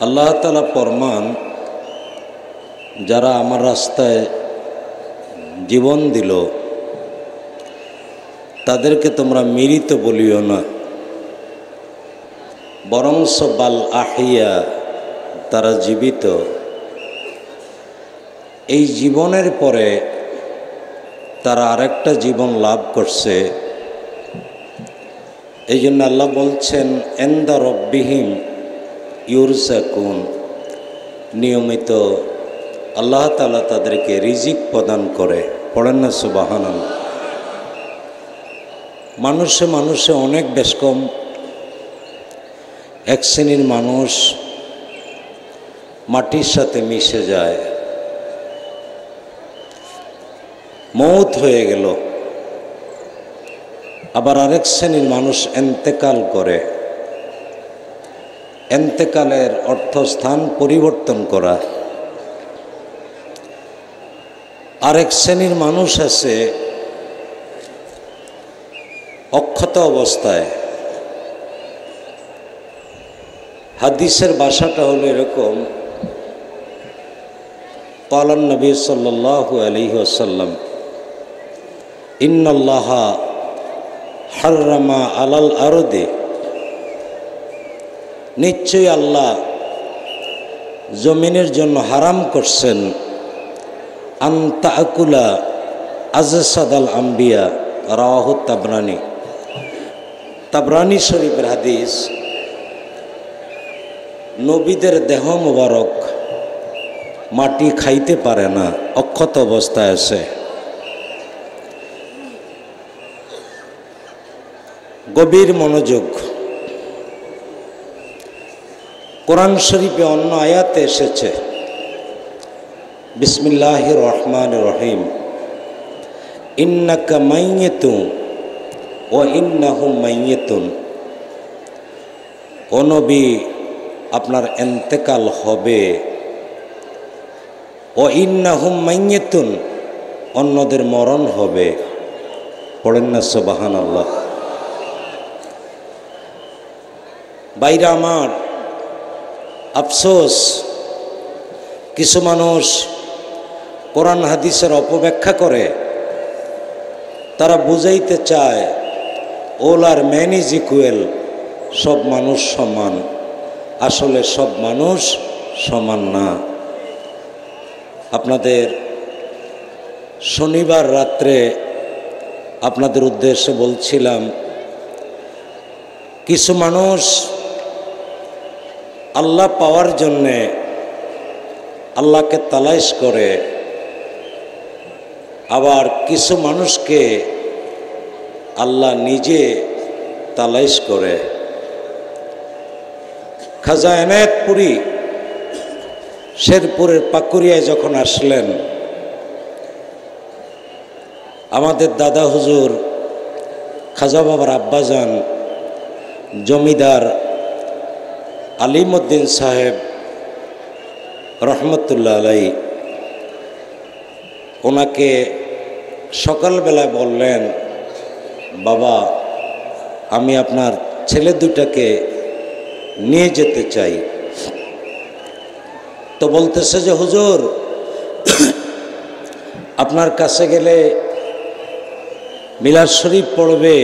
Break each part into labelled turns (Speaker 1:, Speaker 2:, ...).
Speaker 1: আল্লাহ তালা ফরমান, যারা আমার রাস্তায় জীবন দিল, তাদেরকে তোমরা মৃত বলিও না। বরংস বাল আহিয়া, তারা জীবিত। এই জীবনের পরে তারা আরেকটা জীবন লাভ করছে। এই জন্য আল্লাহ বলছেন, এন্দা রব্বিহীন ইউরসাকুন, নিয়মিত আল্লাহ তালা তাদেরকে রিজিক প্রদান করে। পড়েন না সুবাহান মানুষে মানুষে অনেক বেশ কম। এক শ্রেণির মানুষ মাটির সাথে মিশে যায়। মৌত হয়ে গেল। আবার আরেক শ্রেণির মানুষ এন্তেকাল করে। এন্তেকালের অর্থস্থান পরিবর্তন করা। আরেক শ্রেণির মানুষ আছে অক্ষত অবস্থায়। হাদিসের বাসাটা হলো এরকম পালন নবী সাল্লাহ আলী আসাল্লাম ইন্নআল্লাহা হাররামা আলাল আরদে নিশ্চয়ই আল্লাহ জমিনের জন্য হারাম করছেন। আন্তাকুলা আজসাদ আল আম্বিয়া রাহ তাবরানি। তাবরানি শরীফের হাদিস, নবীদের দেহ মোবারক মাটি খাইতে পারে না, অক্ষত অবস্থায় আছে। গভীর মনোযোগ কোরআন শরীফে অন্য আয়াতে এসেছে। বিসমিল্লাহ রহমান রহিম। ইন্নাকা মাইয়েতু ও ইন্নাহু মাইয়েতুন। ও নবী, আপনার এন্তেকাল হবে। ও ইন্নাহুম মাইয়েতুন, অন্যদের মরণ হবে। পড়েন না সবাহান আল্লাহ বাইরে আমার আফসোস, কিছু মানুষ কোরআন হাদিসের অপব্যাখ্যা করে, তারা বুঝাইতে চায়, ওল আর ম্যান ইজ ইকুয়েল, সব মানুষ সমান। আসলে সব মানুষ সমান না। আপনাদের শনিবার রাত্রে আপনাদের উদ্দেশ্যে বলছিলাম, কিছু মানুষ আল্লাহ পাওয়ার জন্যে আল্লাহকে তালাইশ করে আবার কিছু মানুষকে আল্লাহ নিজে তালাইশ করে। খাজা এনায়তপুরী শেরপুরের পাকুরিয়ায় যখন আসলেন, আমাদের দাদা হুজুর খাজা বাবার আব্বাজান জমিদার আলিমুদ্দিন সাহেব রহমতুল্লাহ আলাই ওনাকে সকালবেলায় বললেন, বাবা, আমি আপনার ছেলে দুটাকে নিয়ে যেতে চাই। তো বলতেছে যে, হুজুর, আপনার কাছে গেলে মিলাদ শরীফ পড়বে,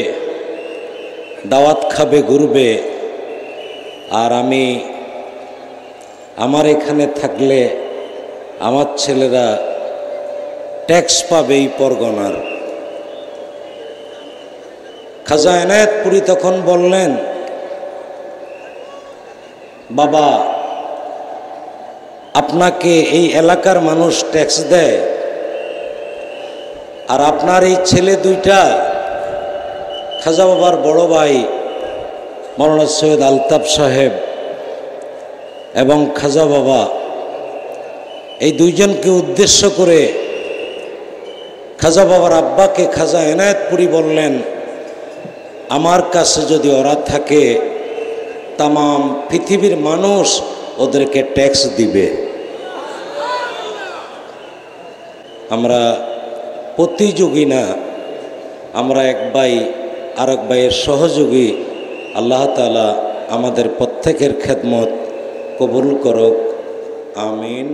Speaker 1: দাওয়াত খাবে, ঘুরবে আর আমি, আমার এখানে থাকলে আমার ছেলেরা ট্যাক্স পাবে এই পরগনার। খাজা এনায়তপুরি তখন বললেন, বাবা, আপনাকে এই এলাকার মানুষ ট্যাক্স দেয়, আর আপনার এই ছেলে দুইটা, খাজা বাবার বড় ভাই মৌলানা সৈয়দ আলতাফ সাহেব এবং খাজা বাবা, এই দুইজনকে উদ্দেশ্য করে খাজা বাবার আব্বাকে খাজা এনায়তপুরি বললেন, আমার কাছে যদি ওরা থাকে তাম পৃথিবীর মানুষ ওদেরকে ট্যাক্স দিবে। আমরা প্রতিযোগী না, আমরা এক ভাই আর এক ভাইয়ের সহযোগী আল্লাহ তালা আমাদের প্রত্যেকের খেদমত কবুল করুক আমিন।